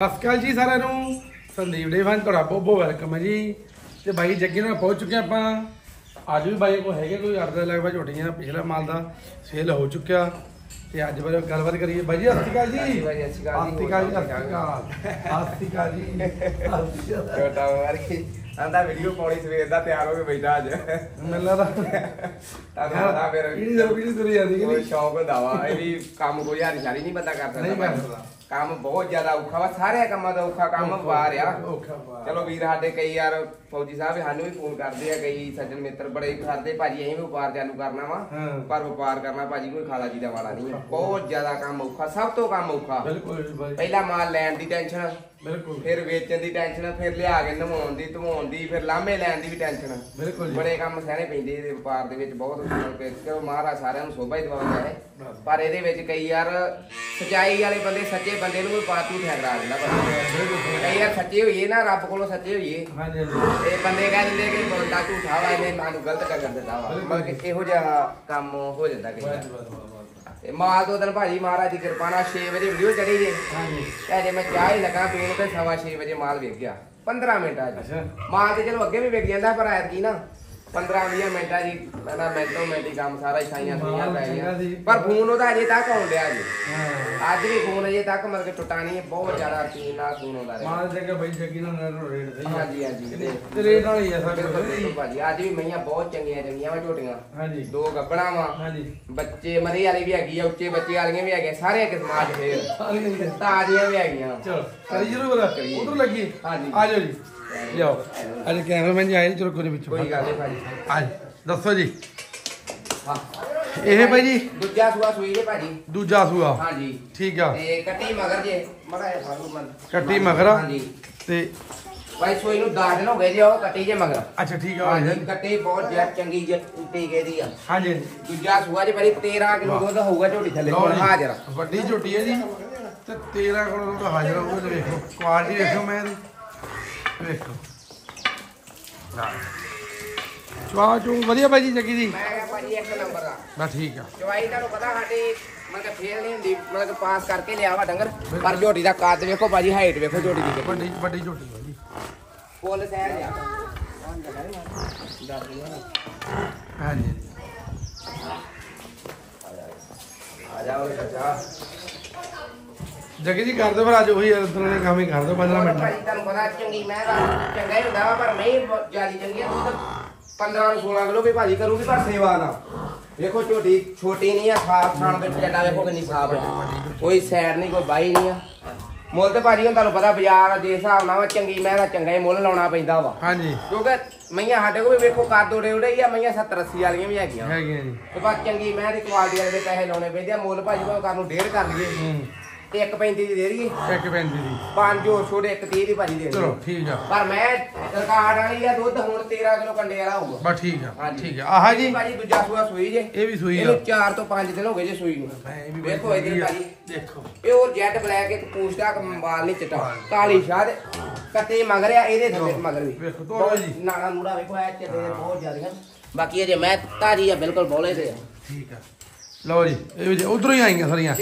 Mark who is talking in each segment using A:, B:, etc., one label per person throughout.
A: ਸਤਿ ਸ਼੍ਰੀ ਅਕਾਲ ਜੀ ਸਾਰਿਆਂ ਨੂੰ। ਸੰਦੀਪ ਡੇਵਨ ਤੁਹਾਡਾ ਬਹੁਤ ਬਹੁਤ ਵੈਲਕਮ ਹੈ ਜੀ। ਤੇ ਬਾਈ ਜੱਗੀ ਨਾਲ ਪਹੁੰਚ ਚੁੱਕੇ ਆਪਾਂ। ਅੱਜ ਵੀ ਬਾਈ ਕੋਲ ਹੈਗੇ ਕੋਈ ਅਰਦਾ ਲਗਭਗ ਝੋਟੀਆਂ ਪਿਛਲਾ ਮਾਲ ਦਾ ਸੇਲ ਹੋ ਚੁੱਕਿਆ। ਤੇ ਅੱਜ ਬਾਰੇ ਗੱਲਬਾਤ ਕਰੀਏ। ਬਾਈ ਜੀ ਸਤਿ ਸ਼੍ਰੀ ਅਕਾਲ ਜੀ।
B: ਸਤਿ ਸ਼੍ਰੀ ਅਕਾਲ ਜੀ।
A: ਸਤਿ ਸ਼੍ਰੀ ਅਕਾਲ ਜੀ।
B: ਛੋਟਾ ਵਾਰੀ ਆਂਦਾ ਵੀਡੀਓ ਪਾਉਣੀ ਸਵੇਰ ਦਾ ਤਿਆਰ ਹੋ ਕੇ ਬੈਠਾ ਅੱਜ।
A: ਮੈਨੂੰ ਲੱਗਦਾ
B: ਤਾਂ ਆਦਾ ਫਿਰ
A: ਇਹਦੀ ਵੀਡੀਓ ਤੁਰੀ ਜਾਂਦੀ ਕਿ ਨਹੀਂ?
B: ਸ਼ੌਕ ਹੁੰਦਾ ਵਾ ਇਹ ਵੀ ਕੰਮ ਕੋਈ ਹਾਰੀ ਸਾਰੀ ਨਹੀਂ
A: ਨਹੀਂ।
B: ਕੰਮ ਬਹੁਤ ਜ਼ਿਆਦਾ ਔਖਾ ਵਾ ਸਾਰੇ ਕੰਮਾਂ ਦਾ ਔਖਾ ਕੰਮ ਵਾਰ ਆ
A: ਔਖਾ।
B: ਚਲੋ ਵੀਰ ਸਾਡੇ ਕਈ ਯਾਰ ਫੌਜੀ ਸਾਹਿਬ ਸਾਨੂੰ ਵੀ ਫੋਨ ਕਰਦੇ ਆ ਕਈ ਸੱਜਣ ਮਿੱਤਰ ਬੜੇ ਕਰਦੇ ਭਾਜੀ ਅਸੀਂ ਵੀ ਵਪਾਰ ਚਾਲੂ ਕਰਨਾ ਵਾ।
A: ਹਾਂ।
B: ਪਰ ਵਪਾਰ ਕਰਨਾ ਭਾਜੀ ਕੋਈ ਖਾਲਾ ਜੀ ਦਾ ਵਾਲਾ ਨਹੀਂ ਆ। ਬਹੁਤ ਜ਼ਿਆਦਾ ਕੰਮ ਔਖਾ ਸਭ ਤੋਂ ਕੰਮ ਔਖਾ।
A: ਬਿਲਕੁਲ ਜੀ ਬਾਈ
B: ਪਹਿਲਾਂ ਮਾਲ ਲੈਣ ਦੀ ਟੈਨਸ਼ਨ
A: ਬਿਲਕੁਲ।
B: ਫਿਰ ਵੇਚਣ ਦੀ ਟੈਨਸ਼ਨ ਫਿਰ ਲਿਆ ਕੇ ਨਵਾਉਣ ਦੀ ਧਵਾਉਣ ਦੀ ਫਿਰ ਲਾਮੇ ਲੈਣ ਦੀ ਵੀ ਟੈਨਸ਼ਨ
A: ਬਿਲਕੁਲ ਜੀ।
B: ਬੜੇ ਕੰਮ ਸਹਿਣੇ ਪੈਂਦੇ ਇਹਦੇ ਵਪਾਰ ਦੇ ਵਿੱਚ ਬਹੁਤ ਮਤਲਬ ਕਿ ਚਲੋ ਮਹਾਰਾਜ ਸਾਰਿਆਂ ਨੂੰ ਸੋਭਾ ਹੀ ਦਵਾਉਂਦਾ ਹੈ। ਪਰ ਇਹਦੇ ਵਿੱਚ ਕਈ ਯਾਰ ਸਚਾਈ ਵਾਲੇ ਬੰਦੇ ਸੱਚੇ ਬੰਦੇ ਨੂੰ ਵੀ ਪਾਤੂ ਠਹਿਰਾ ਦਿੰਦਾ ਬੰਦਾ। ਕਈ ਯਾਰ ਸੱਚੇ ਹੋਈਏ ਨਾ ਰੱਬ ਕੋਲੋਂ ਸੱਚੇ ਹੋਈਏ।
A: ਹਾਂਜੀ ਹਾਂਜੀ।
B: ਬੰਦੇ ਕਹਿ ਦਿੰਦੇ ਕਿ ਝੂਠਾ ਵਾ ਇਹਨੇ ਗਲਤ ਕਰ ਦਿੱਤਾ ਵਾ। ਮਤਲਬ ਕਿ ਇਹੋ ਜਿਹਾ ਕੰਮ ਹੋ ਜਾਂਦਾ
A: ਬਸ
B: ਤੇ ਮਾਲ ਦੋ ਦਿਨ ਭਾਜੀ ਮਹਾਰਾਜ ਦੀ ਕਿਰਪਾ ਨਾਲ 6 ਵਜੇ ਵੀਡੀਓ ਚੜੀ ਜੇ।
A: ਹਾਂਜੀ।
B: ਤੇ ਅਜੇ ਮੈਂ ਚਾਹ ਹੀ ਲਗਾ ਪੀਣ ਤੇ ਸਵਾ 6 ਵਜੇ ਮਾਲ ਵੇਚ ਗਿਆ। 15 ਮਿੰਟਾਂ ਮਾਲ ਤੇ ਚਲੋ ਅੱਗੇ ਵੀ ਵਿਕ ਜਾਂਦਾ ਪਰ ਐਤਕੀ ਨਾ 15 20 ਮਿੰਟਾਂ ਦੀ ਕਹਿੰਦਾ ਮਿੰਟੋ ਮਿੰਟੀ ਕੰਮ ਸਾਰਾ ਹੀ ਸਾਈਆਂ ਸੁਈਆਂ ਪੈ
A: ਸੀ।
B: ਪਰ ਫੋਨ ਉਹਦਾ ਅਜੇ ਤੱਕ ਆਉਣ ਡਿਆ ਜੀ। ਅੱਜ ਵੀ ਫੋਨ ਅਜੇ ਤੱਕ ਮਤਲਬ ਕਿ ਟੁੱਟਾ ਨਹੀਂ ਹੈ, ਬਹੁਤ ਜ਼ਿਆਦਾ ਰੁਟੀਨ ਨਾਲ ਫੋਨ ਆਉਂਦਾ ਰਿਹਾ।
A: ਮਾਲ ਜਗ੍ਹਾ ਬਾਈ ਜੱਗੀ ਨਾਲ ਨਾਲ ਰੇਟ ਸਹੀ ਆ।
B: ਹਾਂਜੀ ਹਾਂਜੀ
A: ਕਿੰਨੇ- ਤੇ ਰੇਟ ਨਾਲ ਹੀ ਆ ਸਭ
B: ਬਿਲਕੁਲ ਬਿਲਕੁਲ ਭਾਜੀ। ਅੱਜ ਵੀ ਮਈਆਂ ਬਹੁਤ ਚੰਗੀਆਂ ਚੰਗੀਆਂ ਵਾ ਝੋਟੀਆਂ।
A: ਹਾਂਜੀ।
B: ਦੋ ਗੱਬਣਾ ਵਾ।
A: ਹਾਂਜੀ।
B: ਬੱਚੇ ਮਰੇ ਵਾਲੀ ਵੀ ਹੈਗੀ ਆ ਉੱਚੇ ਬੱਚੇ ਵਾਲੀਆਂ ਵੀ ਹੈਗੀਆਂ ਸਾਰੇ ਕਿਸਮਾਂ ਚ ਫੇਰ।
A: ਆ।
B: ਤਾਜ਼ੀਆਂ ਵੀ ਹੈਗੀਆਂ।
A: ਚਲੋ ਕਰੀ ਜਰੂਰ। ਉਧਰ ਲੱਗੀ।
B: ਹਾਂਜੀ।
A: ਆ ਜਾਓ ਜੀ। ਲਿਆਓ। ਅੱਜ ਕੈਮਰਾਮੈਨ ਜੀ ਆਏ ਨੀ ਚਲੋ ਕੋਈ ਵਿੱਚੋਂ।
B: ਕੋਈ ਗੱਲ ਨਹੀਂ ਭਾਜੀ।
A: ਆ ਦੱਸੋ ਜੀ। ਇਹ ਭਾਈ ਜੀ?
B: ਦੂਜਾ ਸੂਆ ਸੂਈ ਜੇ ਭਾਜੀ।
A: ਦੂਜਾ ਸੂਆ।
B: ਹਾਂਜੀ।
A: ਠੀਕ ਆ।
B: ਤੇ ਕੱਟੀ ਮਗਰ ਜੇ। ਮਗਾ ਫਾਲੂ ਮਨ
A: ਕੱਟੀ ਮਗਰ।
B: ਹਾਂਜੀ।
A: ਤੇ
B: ਭਾਈ ਸੂਈ ਨੂੰ 10 ਦਿਨ ਹੋ ਗਏ ਜੇ ਉਹ ਕੱਟੀ ਜੇ ਮਗਰ।
A: ਅੱਛਾ ਠੀਕ ਆ।
B: ਹਾਂਜੀ ਕੱਟੀ ਬਹੁਤ ਜਿਆ ਚੰਗੀ ਜੇ ਟੀਕੇ ਦੀ ਆ।
A: ਹਾਂਜੀ।
B: ਦੂਜਾ ਸੂਆ ਜੇ ਭਾਈ 13 ਕਿਲੋ ਦੁੱਧ ਹੋਊਗਾ ਝੋਟੀ ਥੱਲੇ ਹਾਜ਼ਰ
A: ਵੱਡੀ ਝੋਟੀ ਹੈ ਜੀ। ਤੇ 13 ਕੋਲ ਤਾਂ ਹਾਜ਼ਰ ਹੋਊਗਾ ਵੇਖੋ। ਕੁਆਲਿਟੀ ਵੇਖੋ ਮੈਂ ਇਹਦੀ ਵੇਖੋ। ਚਵਾ ਚੂ ਵਧੀਆ ਭਾਈ ਜੀ ਜੱਗੀ ਦੀ
B: ਮੈਂ ਕਿਹਾ ਭਾਜੀ ਇੱਕ ਨੰਬਰ ਆ।
A: ਬਸ ਠੀਕ ਆ।
B: ਚਵਾਈ ਤੁਹਾਨੂੰ ਪਤਾ ਸਾਡੇ ਮਤਲਬ ਕਿ ਫੇਲ ਨਹੀਂ ਹੁੰਦੀ ਮਤਲਬ ਕਿ ਪਾਸ ਕਰਕੇ ਲਿਆ ਵਾ ਡੰਗਰ ਪਰ ਝੋਟੀ ਦਾ ਕੱਦ ਵੇਖੋ ਭਾਜੀ ਹਾਈਟ ਵੇਖੋ ਝੋਟੀ ਦੀ
A: ਵੱਡੀ ਵੱਡੀ ਝੋਟੀ ਹੈ ਜੀ।
B: ਫੁੱਲ ਸੈਰ ਆ।
A: ਹਾਂਜੀ।
B: ਆ ਜਾ ਉਹ ਚਾਚਾ।
A: ਜੱਗੀ ਜੀ ਕਰ ਦਿਓ ਫਿਰ ਅੱਜ ਉਹੀ ਤਰ੍ਹਾਂ ਦੇ ਕੰਮ ਹੀ ਕਰ ਦਿਓ 15 ਮਿੰਟ।
B: ਤੁਹਾਨੂੰ ਪਤਾ ਚੰਗੀ ਮੈਂ ਤਾਂ ਚੰਗਾ ਹੀ ਹੁੰਦਾ ਵਾ ਪਰ ਮੈਂ ਜਿਆਦੀ ਚੰਗੀ ਆ। ਦੁੱਧ 15 ਨੂੰ 16 ਕਿਲੋ ਵੀ ਭਾਜੀ ਕਰੂਗੀ ਪਰ ਸੇਵਾ ਨਾ। ਵੇਖੋ ਝੋਟੀ ਛੋਟੀ ਨਹੀਂ ਆ ਸਾਫ਼ ਥਾਣ ਵਿੱਚ ਜੱਡਾ ਵੇਖੋ ਕਿੰਨੀ ਸਾਫ਼ ਹੈ ਕੋਈ ਸੈਡ ਨਹੀਂ ਕੋਈ ਬਾਈ ਨਹੀਂ ਆ। ਮੁੱਲ ਤੇ ਭਾਜੀ ਹੁਣ ਤੁਹਾਨੂੰ ਪਤਾ ਬਾਜ਼ਾਰ ਦੇ ਹਿਸਾਬ ਨਾਲ ਵਾ ਚੰਗੀ ਮੈਂ ਦਾ ਚੰਗਾ ਹੀ ਮੁੱਲ ਲਾਉਣਾ ਪੈਂਦਾ ਵਾ।
A: ਹਾਂਜੀ।
B: ਕਿਉਂਕਿ ਮਈਆਂ ਸਾਡੇ ਕੋਲ ਵੀ ਵੇਖੋ ਕੱਦ ਉੜੇ ਉੜੇ ਹੀ ਆ ਮਈਆਂ 70 80 ਵਾਲੀਆਂ ਵੀ ਹੈਗੀਆਂ।
A: ਹੈਗੇ ਆ ਜੀ।
B: ਤੇ ਬਸ ਚੰਗੀ ਮੈਂ ਦੀ ਕੁਆਲਿਟੀ ਵਾਲੇ ਦੇ ਪੈਸੇ ਲਾਉਣੇ ਪੈਂਦੇ ਆ ਮੁੱਲ ਭਾਜੀ ਕੋਲ ਕਰਨ ਨੂੰ ਡੇਢ ਕਰ ਲਈਏ। ਤੇ 1.35 ਦੀ ਦੇ ਦਈਏ।
A: ਇੱਕ ਪੈਂਦੀ ਦੀ।
B: ਪੰਜ ਹੋਰ ਛੋੜੇ 130 ਦੀ ਭਾਜੀ ਦੇ
A: ਚਲੋ ਠੀਕ ਆ।
B: ਪਰ ਮੈਂ ਰਿਕਾਰਡ ਵਾਲੀ ਆ ਦੁੱਧ ਹੁਣ 13 ਕਿਲੋ ਕੰਡੇ ਵਾਲਾ ਹੋਊਗਾ।
A: ਬਸ ਠੀਕ ਆ
B: ਹਾਂਜੀ।
A: ਠੀਕ ਆ। ਆਹ ਜੀ।
B: ਭਾਜੀ ਦੂਜਾ ਸੂਆ ਸੂਈ ਜੇ।
A: ਇਹ ਵੀ ਸੂਈ ਆ।
B: ਇਹਨੂੰ 4 ਤੋਂ 5 ਦਿਨ ਹੋ ਗਏ ਜੇ ਸੂਈ ਨੂੰ।
A: ਇਹ ਵੀ
B: ਵੇਖੋ ਇਹਦੇ ਭਾਜੀ।
A: ਦੇਖੋ।
B: ਪਿਓਰ ਜੈਟ ਬਲੈਕ ਇੱਕ ਪੂਛਦਾ ਮਾਲ ਨਹੀਂ ਚਟਾ। ਕਾਲੀ ਸ਼ਾਦ ਕੱਤੇ ਮਗਰ ਆ ਇਹਦੇ ਥੱਲੇ ਮਗਰ ਵੀ।
A: ਵੇਖੋ, ਤੋੜੋ ਜੀ।
B: ਨਾੜਾ ਨੂੜਾ ਵੇਖੋ ਐ ਚੱਲੇ ਬਹੁਤ ਜ਼ਿਆਦੀਆਂ। ਬਾਕੀ ਇਹ ਜੇ ਮੈਂ ਤਾਜੀ ਆ ਬਿਲਕੁਲ ਬੋਲੇ ਤੇ ਆ।
A: ਠੀਕ ਆ। ਲਓ ਜੀ ਇਹ ਵੀ ਉਧਰੋਂ ਹੀ ਆਈਆਂ ਸਾਰੀਆਂ।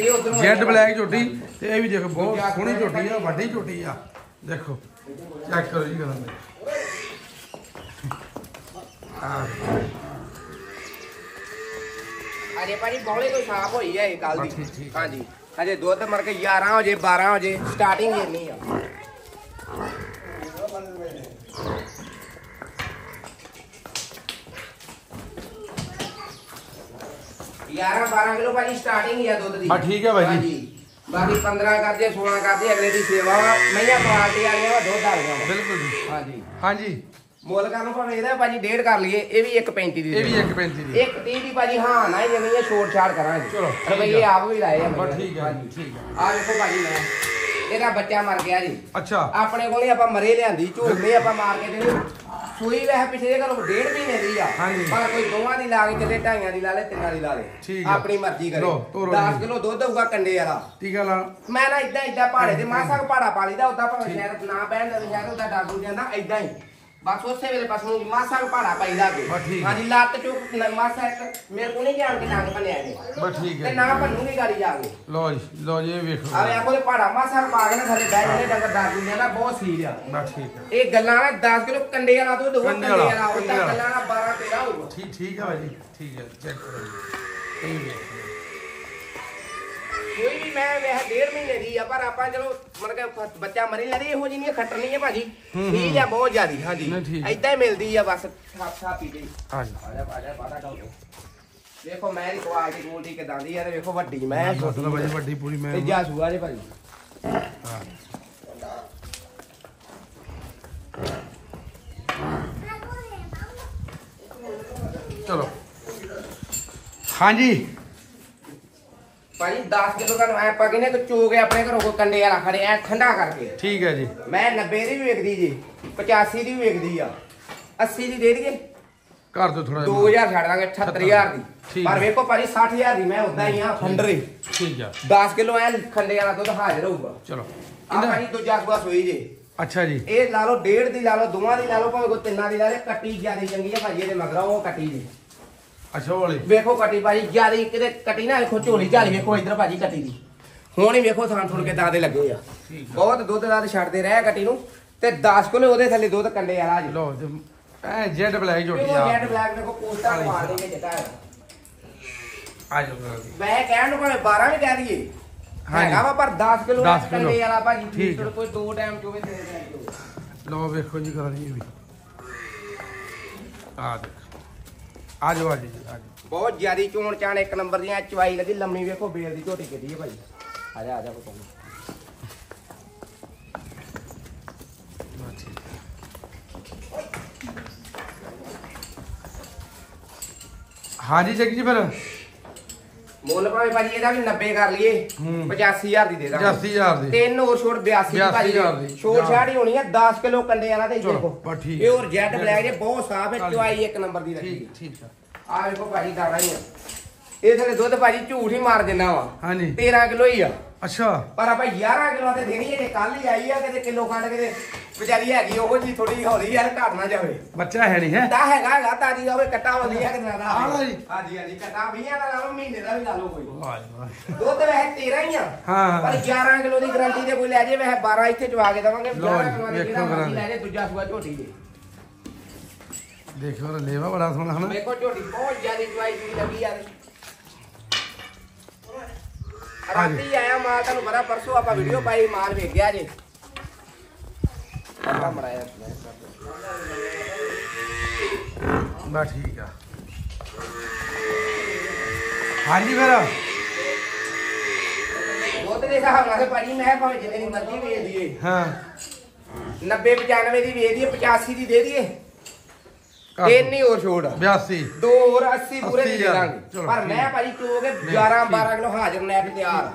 A: ਜੈਡ। ਬਲੈਕ ਝੋਟੀ ਤੇ ਇਹ ਵੀ ਦੇਖੋ ਬਹੁਤ ਸੋਹਣੀ ਝੋਟੀ ਆ ਵੱਡੀ ਝੋਟੀ ਆ। ਦੇਖੋ ਚੈੱਕ ਕਰੋ ਜੀ ਕਰਾਂ
B: ਅਜੇ ਭਾਜੀ ਬੋਲੇ ਤੋਂ ਸਾਫ਼ ਹੋਈ ਹੈ ਇਹ
A: ਠੀਕ-
B: ਦੀ। ਹਾਂਜੀ। ਅਜੇ ਦੁੱਧ ਮਰ ਕੇ 11 ਹੋ ਜੇ 12 ਹੋ ਜੇ ਸਟਾਰਟਿੰਗ ਹੀ ਇੰਨੀ ਆ। ਯਾਰਾਂ 12 ਕਿਲੋ ਭਾਜੀ ਸਟਾਰਟਿੰਗ ਹੀ ਆ ਦੁੱਧ ਦੀ।
A: ਬਸ ਠੀਕ ਆ ਭਾਜੀ।
B: ਹਾਂਜੀ। ਬਾਕੀ 15 ਕਰਦੇ 16 ਕਰਦੇ ਅਗਲੇ ਦੀ ਸੇਵਾ ਵਾ। ਮਈਆਂ ਕੁਆਲਟੀ ਵਾਲੀਆਂ ਵਾ ਦੁੱਧ ਵਾਲੀਆਂ ਵਾ।
A: ਬਿਲਕੁਲ ਜੀ।
B: ਹਾਂਜੀ।
A: ਹਾਂਜੀ।
B: ਮੁੱਲ ਕਰਨ ਭਾਵੇਂ ਇਹਦਾ ਭਾਜੀ ਡੇਢ ਕਰ ਲਈਏ ਇਹ ਵੀ 1.35 ਦੀ
A: ਇਹ ਵੀ
B: ਦੇ
A: ਇੱਕ ਪੈਂਤੀ ਦੀ।
B: ਇੱਕ 30 ਦੀ ਭਾਜੀ ਹਾਂ ਨਾ ਹੀ ਜਿਵੇਂ ਇਹ ਛੋੜ ਛਾੜ ਕਰਾਂਗੇ।
A: ਚਲੋ, ਠੀਕ
B: ਰੁਪਈਏ
A: ਆ।
B: ਆਪ ਵੀ ਲਾਏ ਆ
A: ਬਸ। ਠੀਕ ਆ
B: ਹਾਂਜੀ।
A: ਜੀ, ਠੀਕ ਆ।
B: ਆ ਵੇਖੋ ਭਾਜੀ ਮੈਂ ਇਹਦਾ ਬੱਚਾ ਮਰ ਗਿਆ ਜੀ।
A: ਅੱਛਾ।
B: ਆਪਣੇ ਕੋਲ ਹੀ ਆਪਾਂ ਮਰੇ ਲਿਆਂਦੀ ਝੂਠੇ ਆਪਾਂ ਮਾਰ ਕੇ ਦੇਣੀ। ਸੂਈ ਵੈਸੇ ਪਿਛਲੇ ਘਰੋਂ ਡੇਢ ਮਹੀਨੇ ਦੀ ਆ।
A: ਹਾਂਜੀ।
B: ਪਰ ਕੋਈ ਦੋਵਾਂ ਦੀ ਲਾ ਕੇ ਚੱਲੇ ਢਾਈਆਂ ਦੀ ਲਾ ਲੇ ਤਿੰਨਾਂ ਦੀ ਲਾ ਲੇ
A: ਠੀਕ ਆ।
B: ਆਪਣੀ ਮਰਜ਼ੀ ਕਰੇ।
A: ਲਓ, ਤੋਰੋ
B: 10
A: ਜੀ।
B: ਕਿਲੋ ਦੁੱਧ ਹੋਊਗਾ ਕੰਡੇ ਵਾਲਾ।
A: ਟੀਕਾ ਲਾ
B: ਮੈਂ ਨਾ ਇਦਾਂ ਇਦਾਂ ਪਹਾੜੇ ਤੇ ਮਾਸਾ ਕੁ ਪਹਾੜਾ ਪਾ ਲਈਦਾ ਉਦਾਂ ਭਾਵੇਂ ਸ਼ਹਿਰ ਨਾ ਬਹਿਣ ਦੇ ਸ਼ਹਿਰ ਉਦਾਂ ਡਰ ਜਾਂਦਾ ਇਦਾਂ ਹੀ। ਬਸ ਉਸੇ ਵੇਲੇ ਬਸ ਨੂੰ ਮਾਸਾ ਨੂੰ ਪਾੜਾ ਪੈਦਾ ਕੇ
A: ਬਸ ਠੀਕ ਹੈ।
B: ਹਾਂਜੀ ਲੱਤ ਚੁੱਕ ਨ- ਮਾਸਾ ਇੱਕ ਮੇਰੇ ਕੋਲ ਨਹੀਂ ਜਾਣ ਕੇ ਡੰਗ ਭੰਨਿਆ ਨੇ
A: ਬਸ ਠੀਕ
B: ਤੇ
A: ਹੈ
B: ਨਾ ਭੰਨੂਗੀ ਗਾੜੀ ਜਾ ਕੇ।
A: ਲਓ ਜੀ ਲਓ ਜੀ ਇਹ ਵੇਖੋ।
B: ਆਵੇ ਆਖੋ ਤੇ ਪਾੜਾ ਮਾਸਾ ਨੂੰ ਪਾ ਕੇ ਨਾ ਥੱਲੇ ਬਹਿ ਜਾਂਦੇ ਡੰਗਰ ਡਰ ਦਿੰਦੇ ਆ ਨਾ ਬਹੁਤ ਸੀਰ ਆ।
A: ਬਸ ਠੀਕ ਹੈ।
B: ਇਹ ਗੱਲਾਂ ਨਾ 10 ਕਿਲੋ ਕੰਡੇ ਵਾਲਾ ਤੋਂ ਦੋ
A: ਕੰਡੇ
B: ਕੰਡੇ
A: ਵਾਲਾ,
B: ਵਾਲਾ ਉਹ
A: ਕੰਡੇ
B: ਤਾਂ
A: ਵਾਲਾ।
B: ਗੱਲਾਂ ਨਾ 12 13 ਹੋਊਗਾ।
A: ਠੀਕ ਠੀਕ ਹੈ ਭਾਜੀ ਠੀਕ ਹੈ ਚੈੱਕ ਕਰੋ ਜੀ। ਇਹ ਵੇਖੋ।
B: ਕੋਈ ਵੀ ਮੈਂ ਵੇਖ ਡੇਢ ਮਹੀਨੇ ਦੀ ਆ ਪਰ ਆਪਾਂ ਚਲੋ ਮਨ ਕੇ ਬੱਚਾ ਮਰੀ ਲੈਦੀ ਇਹੋ ਜਿਹੀ ਨਹੀਂ ਖੱਟਣੀ ਹੈ ਭਾਜੀ ਠੀਕ ਆ ਬਹੁਤ ਜ਼ਿਆਦੀ ਹਾਂਜੀ।
A: ਨਹੀਂ, ਠੀਕ।
B: ਏਦਾਂ ਹੀ ਮਿਲਦੀ ਆ ਬਸ। ਥਾਪੀ ਦੀ
A: ਆ ਜੀ।
B: ਆ ਜਾ ਆ ਜਾ ਬਾਦਾ ਕਾਉ ਦੇਖੋ ਮੈਂ ਦੀ ਕੁਆਲਿਟੀ ਕੁਆਲਿਟੀ ਕਿਦਾਂ ਦੀ ਆ ਤੇ ਵੇਖੋ ਵੱਡੀ ਮੈਂ ਛੋਟੀ
A: ਮਤਲਬ ਭਾਜੀ ਵੱਡੀ ਪੂਰੀ ਮੈਂ
B: ਤੇ ਜਾਸੂਆ ਜੇ ਭਾਜੀ।
A: ਹਾਂ। ਚਲੋ। ਹਾਂਜੀ।
B: ਭਾਜੀ 10 ਕਿਲੋ ਦਾ ਐ ਪਾ ਕੋ ਚੋ ਕੇ ਆਪਣੇ ਘਰੋਂ ਕੋ ਕੰਡੇ ਵਾਲਾ ਖੜੇ ਐ ਠੰਡਾ ਕਰਕੇ।
A: ਠੀਕ ਹੈ ਜੀ।
B: ਮੈਂ 90 ਦੀ ਵੀ ਵੇਖਦੀ ਜੀ 85 ਦੀ ਵੀ ਵੇਖਦੀ ਆ। 80 ਦੀ ਦੇ ਦਈਏ?
A: ਕਰ ਦੋ ਥੋੜਾ
B: 2000 ਛੱਡ ਦਾਂਗੇ 78000 ਦੀ। ਪਰ। ਵੇਖੋ ਭਾਜੀ 60000 ਦੀ ਮੈਂ ਉਦਾਂ ਹੀ ਆ ਖੰਡਰੇ।
A: ਠੀਕ ਹੈ
B: 10 ਕਿਲੋ ਐ ਖੰਡੇ ਵਾਲਾ ਦੁੱਧ ਹਾਜ਼ਰ ਹੋਊਗਾ।
A: ਚਲੋ।
B: ਆ ਭਾਜੀ ਦੂਜਾ ਸੂਆ ਸੋਈ ਜੇ।
A: ਅੱਛਾ ਜੀ।
B: ਇਹ ਲਾ ਲਓ ਡੇਢ ਦੀ ਲਾ ਲਓ ਦੋਵਾਂ ਦੀ ਲਾ ਲਓ ਭਾਵੇਂ ਕੋ ਤਿੰਨਾਂ ਦੀ ਲਾ ਲਓ ਕੱਟੀ ਜਿਆਦੀ ਚੰਗੀ ਹੈ ਭਾਜੀ ਇਹਦੇ ਮਗਰ ਉਹ ਕੱਟੀ ਜੀ।
A: ਅੱਛਾ ਵਾਲੀ।
B: ਵੇਖੋ ਕੱਟੀ ਭਾਜੀ ਜਿਆਦੀ ਕਿਤੇ ਕੱਟੀ ਨਾ ਵੇਖੋ ਝੋਲੀ ਝਾਲੀ ਵੇਖੋ ਇਧਰ ਭਾਜੀ ਕੱਟੀ ਦੀ। ਹੁਣ ਹੀ ਵੇਖੋ ਥਾਂ ਥੁਣ ਕੇ ਦਾਦੇ ਲੱਗੇ ਆ। ਬਹੁਤ ਦੁੱਧ ਦਾ ਤੇ ਛੱਡਦੇ ਰਹੇ ਕੱਟੀ ਨੂੰ ਤੇ 10 ਕਿਲੋ ਉਹਦੇ ਥੱਲੇ ਦੁੱਧ ਕੰਡੇ ਵਾਲਾ ਜੀ
A: ਲਓ ਤੇ ਐ ਜੈਡ ਬਲੈਕ
B: ਉਹ
A: ਝੋਟੀ
B: ਜੈਡ
A: ਆ
B: ਬਲੈਕ ਵੇਖੋ ਪੋਸਟਰ ਮਾਰ ਦੇ ਕੇ ਜਟਾ
A: ਆ ਦੀ
B: ਮੈਂ ਕਹਿਣ ਨੂੰ ਭਾਵੇਂ 12 ਵੀ ਕਹਿ ਦਈਏ। ਹੈਗਾ ਵਾ ਪਰ 10 ਕਿਲੋ
A: 10 ਕਿਲੋ।
B: ਕੰਡੇ ਵਾਲਾ ਭਾਜੀ
A: ਠੀਕ।
B: ਕੋਈ ਦੋ ਟਾਈਮ ਚੋਵੇ ਚੋਵੇ
A: ਲਓ ਵੇਖੋ ਜੀ ਕਰਾ ਦੀ ਵੀ। ਆ ਦੇਖ। ਆ ਜਾਓ ਆ ਜਾਓ
B: ਬਹੁਤ ਜ਼ਿਆਦੀ ਚੋਣ ਚਾਣ ਇੱਕ ਨੰਬਰ ਦੀਆਂ ਚਵਾਈ ਲੱਗੀ ਲੰਮੀ ਵੇਖੋ ਬੇਲ ਦੀ ਝੋਟੀ ਕਿੱਡੀ ਹੈ ਭਾਈ। ਆ ਜਾ ਆ ਜਾ ਕੋਈ।
A: ਹਾਂਜੀ ਜੱਗੀ ਜੀ ਫਿਰ।
B: ਮੁੱਲ ਭਾਵੇਂ ਭਾਜੀ ਇਹਦਾ ਵੀ 90 ਕਰ ਲਈਏ
A: ਹੂੰ।
B: 85000 ਦੀ ਦੇ ਦਾਂਗੇ
A: 85000 ਦੀ
B: ਤਿੰਨ ਹੋਰ ਛੋੜ 82 ਦੀ ਭਾਜੀ
A: 82,000 ਦੀ।
B: ਛੋੜ ਛਾੜੀ ਹੋਣੀ ਆ 10 ਕਿਲੋ ਕੰਡੇ ਵਾਲਾ ਤੇ ਦੇਖੋ ਇਹ
A: ਹੈ।
B: ਹੋਰ ਜੈਡ ਬਲੈਕ ਜੇ ਬਹੁਤ ਸਾਫ਼ ਹੈ। ਚਵਾਈ ਇੱਕ ਨੰਬਰ ਦੀ ਲੱਗੀ
A: ਠੀਕ ਠੀਕ ਆ
B: ਆ ਵੇਖੋ ਭਾਜੀ ਦਾਣਾ ਹੀ ਆ ਇਹ ਥਲੇ ਦੁੱਧ ਭਾਜੀ ਝੂਠ ਹੀ ਮਾਰ ਦਿੰਦਾ ਵਾ।
A: ਹਾਂਜੀ।
B: 13 ਕਿਲੋ ਹੀ ਆ।
A: ਅੱਛਾ।
B: ਪਰ ਆਪਾਂ 11 ਕਿਲੋ ਤੇ ਦੇਣੀ ਹੈ ਜੇ ਕੱਲ ਹੀ ਆਈ ਆ ਕਿਤੇ ਕਿਲੋ ਖੰਡ ਕਿਤੇ ਵਿਚਾਰੀ ਹੈਗੀ ਉਹ ਜੀ ਥੋੜੀ ਹੌਲੀ ਯਾਰ ਘਟ ਨਾ ਜਾਵੇ।
A: ਬੱਚਾ ਹੈ ਨਹੀਂ ਹੈ?
B: ਤਾਂ ਹੈਗਾ ਹੈਗਾ ਤਾਜੀ ਆਵੇ ਕੱਟਾ ਵਾਲੀ ਆ ਕਿ ਨਾ
A: ਆਹ ਲਓ ਜੀ।
B: ਹਾਂਜੀ ਹਾਂਜੀ ਕੱਟਾ 20 ਦਾ ਲਾ ਲਓ ਮਹੀਨੇ ਦਾ ਵੀ ਲਾ ਲਓ ਕੋਈ। ਦੁੱਧ ਵੈਸੇ 13 ਹੀ ਆ।
A: ਹਾਂ।
B: ਪਰ 11 ਕਿਲੋ ਦੀ ਗਾਰੰਟੀ ਤੇ ਕੋਈ ਲੈ ਜੇ ਵੈਸੇ 12 ਇੱਥੇ ਚਵਾ ਕੇ ਦਵਾਂਗੇ
A: ਲਓ
B: 11
A: ਜੀ,
B: ਕਿਲੋ ਦੀ ਜਿਹੜਾ। ਲੈ ਜੇ ਦੂਜਾ ਸੂਆ ਝੋਟੀ ਦੇ
A: ਦੇਖੋ ਲੇਵਾ ਬੜਾ ਸੋਹਣਾ ਹਨਾ?
B: ਵੇਖੋ ਝੋਟੀ ਬਹੁਤ ਜ਼ਿਆਦਾ ਚਵਾਈ ਦੀ ਲੱਗੀ ਯਾਰ ਰਾਤੀ ਆਇਆ ਮਾਲ ਤੁਹਾਨੂੰ ਪਤਾ ਪਰਸੋਂ ਆਪਾਂ ਵੀਡੀਓ ਪਾਈ ਮਾਲ ਵੇਖ ਗਿਆ ਜੇ ਪਤਾ ਮਰਾਇਆ
A: ਬਾ ਠੀਕ ਆ। ਹਾਂਜੀ ਫਿਰ।
B: ਦੁੱਧ ਦੇ ਹਿਸਾਬ ਨਾਲ ਤੇ ਭਾਜੀ ਮੈਂ ਭਾਵੇਂ ਜਿੰਨੇ ਦੀ ਮਰਜ਼ੀ ਵੇਚ ਦਈਏ।
A: ਹਾਂ।
B: 90 95 ਦੀ ਵੇਚ ਦਈਏ 85 ਦੀ ਦੇ ਦਈਏ। ਤਿੰਨ ਹੀ ਹੋਰ ਛੋੜ।
A: 82
B: ਦੋ ਹੋਰ 80 ਪੂਰੇ ਦੇ
A: 80 ਹਜ਼ਾਰ।
B: ਦਾਂਗੇ
A: ਚਲੋ,
B: ਪਰ ਮੈਂ। ਭਾਜੀ ਚੋ ਕੇ
A: ਨਹੀਂ,
B: 11
A: ਠੀਕ।
B: 12 ਕਿਲੋ ਹਾਜ਼ਰ ਨੈਟ ਤਿਆਰ।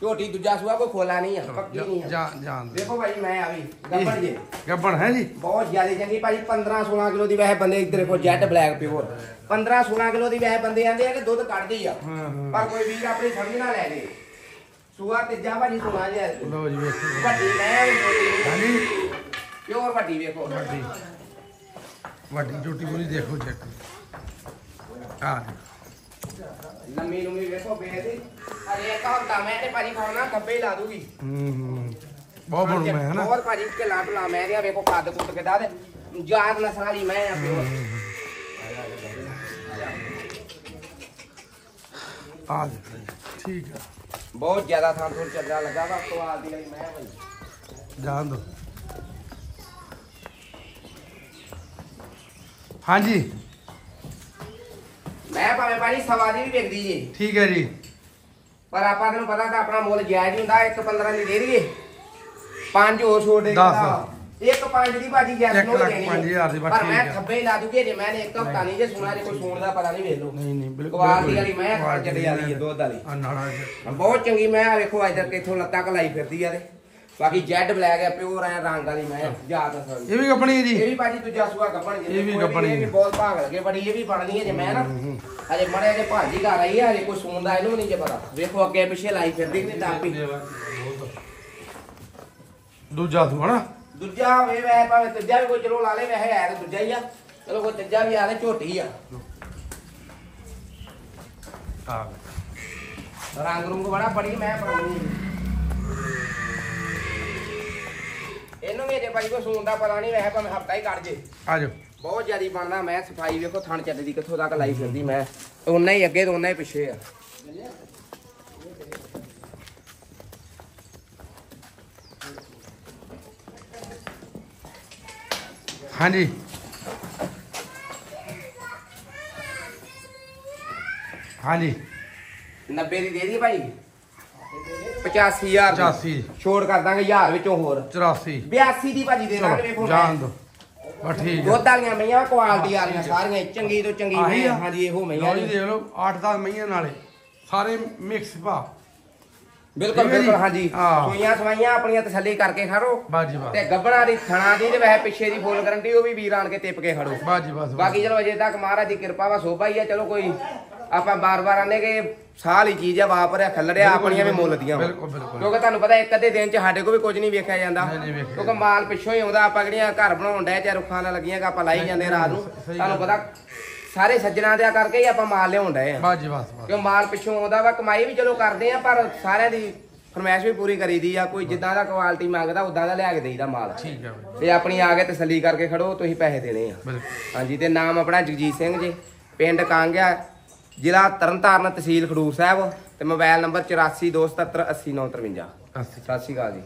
B: ਝੋਟੀ ਦੂਜਾ ਸੂਆ ਕੋਈ ਖੋਲਾ ਨਹੀਂ ਆ ਪੱਕੀ ਨਹੀਂ ਆ।
A: ਜਾਨ ਜਾਨ ਦੇ।
B: ਦੇਖੋ ਭਾਜੀ ਮੈਂ ਆ ਵੀ ਗੱਬੜ ਜੇ।
A: ਗੱਬਣ ਹੈ ਜੀ?
B: ਬਹੁਤ ਜ਼ਿਆਦਾ ਚੰਗੀ ਭਾਜੀ 15 16 ਕਿਲੋ ਦੀ ਵੈਸੇ ਬੰਦੇ ਇੱਧਰ ਕੋ ਜੈਟ ਬਲੈਕ ਪਿਓਰ। 15 16 ਕਿਲੋ ਦੀ ਵੈਸੇ ਬੰਦੇ ਆਂਦੇ ਆ ਕਿ ਦੁੱਧ ਕੱਢਦੀ ਆ। ਪਰ ਕੋਈ ਵੀਰ ਆਪਣੀ ਸਮਝ ਨਾ ਲੈ ਜੇ। ਸੂਆ ਤੀਜਾ ਭਾਜੀ ਸੁਣਾ ਜੇ
A: ਲਓ ਜੀ ਵੇਖੋ।
B: ਵੱਡੀ ਮੈਂ
A: ਹਾਂਜੀ।
B: ਪਿਓਰ ਵੱਡੀ ਵੇਖੋ।
A: ਵੱਡੀ। ਵੱਡੀ ਝੋਟੀ ਪੂਰੀ ਦੇਖੋ ਚੈੱਕ ਆ
B: ਲੰਮੀ ਲੰਮੀ ਵੇਖੋ ਬੇਦੀ ਅਰੇ ਇੱਕ ਹਫਤਾ ਮੈਂ ਤੇ ਭਾਜੀ ਖਾਣਾ ਖੱਬੇ ਹੀ ਲਾ ਦੂਗੀ।
A: ਹੂੰ ਹੂੰ ਬਹੁਤ ਬਣੂ ਮੈਂ ਹਨਾ?
B: ਬਹੁਤ ਭਾਜੀ ਢਿੱਲਾ ਢੁਲਾ ਮੈਂ ਰਿਆ ਵੇਖੋ ਕੱਦ ਕੁੱਟ ਕੇ ਦਾ ਦੇ। ਜਾਤ ਨਸਲ ਵਾਲੀ ਮੈਂ ਆ
A: ਆ ਠੀਕ ਆ।
B: ਬਹੁਤ ਜ਼ਿਆਦਾ ਥਾਂ ਥੋੜ ਚੱਲਦਾ ਲੱਗਾ ਵਾ ਸਵਾਦ ਦੀ ਵਾਲੀ ਮੈਂ ਭਾਈ
A: ਜਾਣ ਦੋ। ਹਾਂਜੀ।
B: ਮੈਂ ਭਾਵੇਂ ਭਾਜੀ ਸਵਾ ਦੀ ਵੀ ਵਿਕਦੀ ਜੀ।
A: ਠੀਕ ਹੈ ਜੀ।
B: ਪਰ ਆਪਾਂ ਤੈਨੂੰ ਪਤਾ ਤਾਂ ਆਪਣਾ ਮੁੱਲ ਜਾਇਜ਼ ਹੀ ਹੁੰਦਾ ਇੱਕ 15 ਦੀ ਦੇ ਦਈਏ। ਪੰਜ ਹੋਰ ਛੋੜ ਦੇ। ਇੱਕ ਪੰਜ ਦੀ ਭਾਜੀ ਜੈਸ ਨੂੰ ਦੇਣੀ ਪਰ ਮੈਂ। ਖੱਬੇ ਲਾ ਦੂਗੀ ਜੇ ਮੈਂ ਇੱਕ ਹਫਤਾ ਨਹੀਂ। ਜੇ ਸੁਣਾ ਜੇ ਕੋਈ ਸੂਣ ਦਾ ਪਤਾ ਨਹੀਂ ਵੇਖ ਲਓ।
A: ਨਹੀਂ ਨਹੀਂ ਬਿਲਕੁਲ
B: ਕੁਆਲਟੀ ਵਾਲੀ ਮੈਂ ਵਾਲੀ ਹੈ ਦੁੱਧ ਵਾਲੀ। ਬਹੁਤ ਚੰਗੀ ਮੈਂ ਵੇਖੋ ਅੱਜ ਤੱਕ ਇੱਥੋਂ ਲੱਤਾਂ ਕਲਾਈ ਫਿਰਦੀ ਆ ਤੇ। ਬਾਕੀ ਜੈਡ ਬਲੈਕ ਹੈ ਪਿਓਰ ਐ ਰੰਗ ਵਾਲੀ ਮੈਂ ਯਾਦ ਆ
A: ਇਹ ਵੀ ਕੱਪਣੀ ਹੈ
B: ਇਹ
A: ਜੀ
B: ਵੀ ਭਾਜੀ ਦੂਜਾ ਸੂਆ ਗੱਬਣ
A: ਇਹ ਵੀ
B: ਵੀ
A: ਹੈ।
B: ਬਹੁਤ ਭਾਗ ਲੱਗੇ ਬੜੀ ਇਹ ਵੀ ਬਣਨੀ ਹੈ ਜੇ ਮੈਂ ਨਾ। ਅਜੇ ਮੜੇ ਜੇ ਭਾਜੀ ਘਰ ਆਈ ਹੈ ਅਜੇ ਕੋਈ ਸੂਣ ਦਾ ਇਹਨੂੰ ਵੀ ਨਹੀਂ ਜੇ ਪਤਾ। ਵੇਖੋ ਅੱਗੇ ਪਿੱਛੇ ਲਾਈ ਫਿਰਦੀ ਨਹੀਂ ਟਾਪੀ
A: ਦੂਜਾ ਤੂੰ ਹਨਾ
B: ਦੂਜਾ ਹੋਵੇ ਵੈਸੇ ਭਾਵੇਂ ਤੀਜਾ ਵੀ ਕੋਈ ਚਲੋ ਲਾ ਲੇ ਵੈਸੇ ਹੈ ਤਾਂ ਦੂਜਾ ਹੀ ਆ। ਚਲੋ ਕੋਈ ਤੀਜਾ ਵੀ ਆ ਤੇ ਝੋਟੀ ਆ। ਰੰਗ ਰੁੰਗ ਬੜਾ ਬੜੀ ਮੈਂ ਪਾਉਣੀ ਇਹਨੂੰ ਵੀ ਅਜੇ ਭਾਈ ਕੋ ਸੂਣ ਦਾ ਪਤਾ ਨਹੀਂ ਵੈਸੇ ਭਾਵੇਂ ਹਫਤਾ ਹੀ ਕੱਢ ਜੇ।
A: ਆ ਜਾਓ।
B: ਬਹੁਤ ਜ਼ਿਆਦੀ ਬਣਦਾ ਮੈਂ ਸਫ਼ਾਈ ਵੇਖੋ ਥਣ ਚੱਟ ਦੀ ਕਿੱਥੋਂ ਤੱਕ ਲਾਈ ਫਿਰਦੀ ਮੈਂ। ਉਹਨਾਂ ਹੀ ਅੱਗੇ ਤੇ ਉਹਨਾਂ ਹੀ ਪਿੱਛੇ ਆ।
A: ਹਾਂਜੀ। ਹਾਂਜੀ।
B: 90 ਦੀ ਦੇ ਦੀ ਭਾਈ? 85000 ਦੀ।
A: 85
B: ਛੋੜ ਕਰ ਦਾਂਗੇ 1000 ਵਿੱਚੋਂ ਹੋਰ।
A: 84
B: 82 ਦੀ ਭਾਜੀ ਦੇ ਦਾਂਗੇ ਵੇਖੋ
A: ਜਾਣ ਦੋ। ਬਸ ਠੀਕ ਹੈ
B: ਦੁੱਧ ਵਾਲੀਆਂ ਮਈਆਂ ਕੁਆਲਿਟੀ ਵਾਲੀਆਂ ਸਾਰੀਆਂ ਚੰਗੀ ਤੋਂ ਚੰਗੀ
A: ਆਹੀ
B: ਮੈਂ
A: ਆ?
B: ਹਾਂਜੀ ਇਹੋ ਮਈਆਂ
A: ਜੀ। ਦੇਖ ਲਓ 8-10 ਮਹੀਨੇ ਨਾਲੇ। ਸਾਰੇ ਮਿਕਸ ਭਾ
B: ਬਿਲਕੁਲ? ਬਿਲਕੁਲ ਹਾਂਜੀ। ਸੂਈਆਂ ਸਵਾਈਆਂ ਆਪਣੀਆਂ ਤਸੱਲੀ ਕਰਕੇ ਖੜੋ।
A: ਬਾਜੀ ਬਾ
B: ਤੇ ਗੱਬਣਾ ਦੀ ਥਣਾ ਦੀ ਤੇ ਵੈਸੇ ਪਿੱਛੇ ਦੀ ਫੁੱਲ ਗਰੰਟੀ ਉਹ ਵੀ ਵੀਰ ਆਣ ਕੇ ਟਿਪ ਕੇ ਖੜੋ।
A: ਬਾਜੀ ਬਸ।
B: ਬਾਕੀ ਚਲੋ ਅਜੇ ਤੱਕ ਮਹਾਰਾਜ ਦੀ ਕਿਰਪਾ ਵਾ ਸੋਭਾ ਹੀ ਆ। ਚਲੋ ਕੋਈ ਆਪਾਂ ਬਾਰ-ਬਾਰ ਆਨੇ ਕਿ ਸਾਲ ਹੀ ਚੀਜ਼ ਆ ਵਾਪਰਿਆ ਖੱਲੜਿਆ ਆਪਣੀਆਂ ਵੀ ਮੁੱਲ ਦੀਆਂ। ਵਾਂ।
A: ਬਿਲਕੁਲ, ਬਿਲਕੁਲ।
B: ਕਿਉਂਕਿ ਤੁਹਾਨੂੰ ਪਤਾ ਇੱਕ ਅੱਧੇ ਦਿਨ ਚ ਸਾਡੇ ਕੋਲ ਵੀ ਕੁਝ ਨਹੀਂ ਵੇਖਿਆ ਜਾਂਦਾ।
A: ਨਹੀਂ, ਨਹੀਂ ਵੇਖਿਆ
B: ਕਿਉਂਕਿ ਮਾਲ ਪਿੱਛੋਂ ਹੀ ਆਉਂਦਾ ਆਪਾਂ ਕਿਹੜੀਆਂ ਘਰ ਬਣਾਉਣ ਡੈ ਜਾਂ ਰੁੱਖਾਂ ਨਾਲ ਲੱਗੀਆਂ ਕਿ ਆਪਾਂ ਲਾਈ ਜਾਂਦੇ ਰਾਤ ਨੂੰ।
A: ਸਹੀ
B: ਤੁਹਾਨੂੰ। ਪਤਾ ਸਾਰੇ ਸੱਜਣਾ ਦਿਆ ਕਰਕੇ ਹੀ ਆਪਾਂ ਮਾਲ ਲਿਆਉਣ ਡਏ ਆ।
A: ਬਾਜੀ ਬਸ ਬਸ।
B: ਕਿਉਂ ਮਾਲ ਪਿੱਛੋਂ ਆਉਂਦਾ ਵਾ ਕਮਾਈ ਵੀ ਚਲੋ ਕਰਦੇ ਆ ਪਰ ਸਾਰਿਆਂ ਦੀ ਫਰਮਾਇਸ਼ ਵੀ ਪੂਰੀ ਕਰੀਦੀ ਆ ਕੋਈ ਜਿੱਦਾਂ ਦਾ ਕੁਆਲਿਟੀ ਮੰਗਦਾ ਉਦਾਂ ਦਾ ਲਿਆ ਕੇ ਦੇਈਦਾ ਮਾਲ।
A: ਠੀਕ ਹੈ ਬਾਈ।
B: ਤੇ ਆਪਣੀ ਆ ਕੇ ਤਸੱਲੀ ਕਰਕੇ ਖੜੋ ਤੁਸੀਂ ਪੈਸੇ ਦੇਣੇ ਆ।
A: ਬਿਲਕੁਲ।
B: ਹਾਂਜੀ ਤੇ ਨਾਮ ਆਪਣਾ ਜਗਜੀਤ ਸਿੰਘ ਜੀ ਪਿੰਡ ਕਾਂਗਿਆ ਜ਼ਿਲ੍ਹਾ ਤਰਨਤਾਰਨ ਤਹਿਸੀਲ ਖਡੂਰ ਸਾਹਿਬ ਤੇ ਮੋਬਾਈਲ ਨੰਬਰ 8427780953
A: ਅਸੀਂ।
B: ਸਤਿ ਸ਼੍ਰੀ ਅਕਾਲ ਜੀ।